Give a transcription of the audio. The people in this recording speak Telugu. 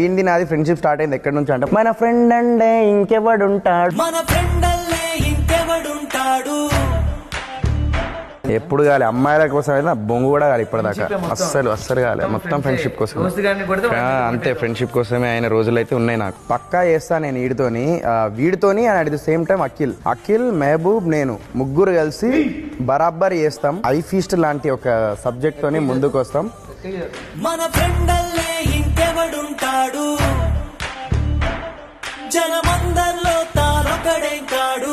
వీంది నాది ఫ్రెండ్షిప్ స్టార్ట్ అయింది ఎక్కడి నుంచి అంటే మన ఫ్రెండ్ అంటే ఇంకెవడుంటాడు? మన ఫ్రెండల్లే ఇంకెవడుంటాడు? ఎప్పుడు కాలే అమ్మాయిల కోసం అయితే నా బొంగు కూడా కాలే ఇప్పటిదాకా. అస్సలు అస్సలు కాలే. మొత్తం ఫ్రెండ్షిప్ కోసం అంతే ఫ్రెండ్షిప్ కోసమే ఆయన రోజులైతే ఉన్నాయి నాకు. పక్కా చేస్తా నేను వీడితోని. వీడితోని and at the same time Akhil. Akhil Mehboob నేను ముగ్గురు కలిసి బరాబర్ చేస్తాం. ఐ ఫీస్ట్ లాంటి ఒక సబ్జెక్ట్ తోని ముందుకు వస్తాం మన ఫ్రెండల్లే ఇంకెవడుంటాడు జనమందరిలో తారొకడే కాడు.